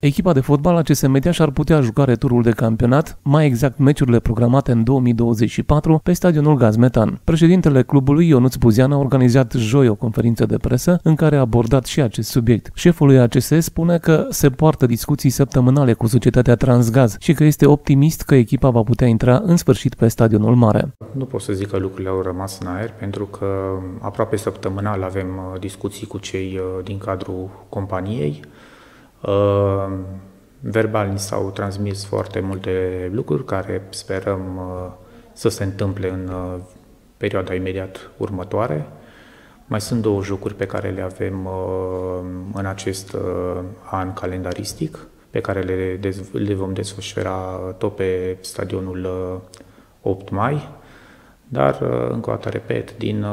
Echipa de fotbal ACS Media și-ar putea juca returul de campionat, mai exact meciurile programate în 2024, pe stadionul Gazmetan. Președintele clubului, Ionuț Buzian, a organizat joi o conferință de presă în care a abordat și acest subiect. Șeful lui ACS spune că se poartă discuții săptămânale cu societatea Transgaz și că este optimist că echipa va putea intra în sfârșit pe stadionul mare. Nu pot să zic că lucrurile au rămas în aer, pentru că aproape săptămânal avem uh, discuții cu cei uh, din cadrul companiei. Uh, verbal ni s-au transmis foarte multe lucruri care sperăm uh, să se întâmple în uh, perioada imediat următoare. Mai sunt două jocuri pe care le avem în acest an calendaristic, pe care le, dez- le vom desfășura tot pe stadionul 8 mai, dar, încă o dată repet, din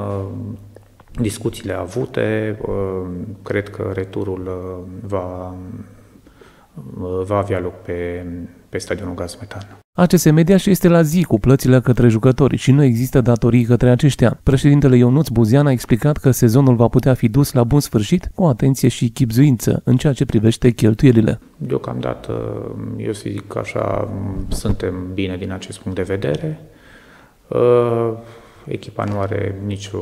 discuțiile avute, uh, cred că returul uh, va, uh, va avea loc pe, pe stadionul Gazmetan. ACS Media și este la zi cu plățile către jucători și nu există datorii către aceștia. Președintele Ionuț Buzian a explicat că sezonul va putea fi dus la bun sfârșit cu atenție și chipzuință în ceea ce privește cheltuielile. Deocamdată, eu să zic așa, suntem bine din acest punct de vedere. Echipa nu are nicio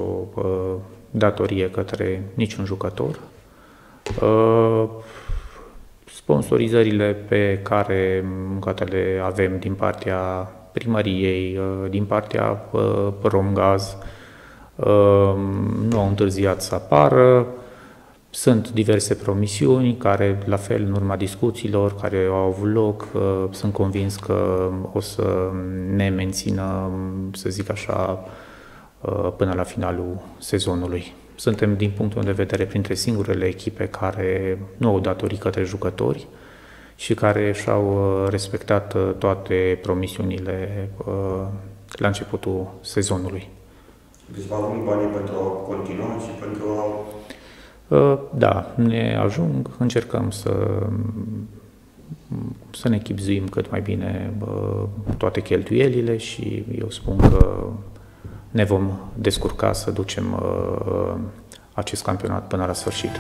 datorie către niciun jucător. Uh, sponsorizările pe care încă le avem din partea primăriei, uh, din partea uh, Romgaz, nu au întârziat să apară. Sunt diverse promisiuni care, la fel, în urma discuțiilor care au avut loc, sunt convins că o să ne mențină, să zic așa, Uh, până la finalul sezonului. Suntem, din punctul meu de vedere, printre singurele echipe care nu au datorii către jucători și care și-au uh, respectat uh, toate promisiunile la începutul sezonului. Deci vă ajung banii pentru a continua și pentru a... Da, ne ajung, încercăm să, să ne chipzuim cât mai bine toate cheltuielile și eu spun că ne vom descurca să ducem uh, acest campionat până la sfârșit.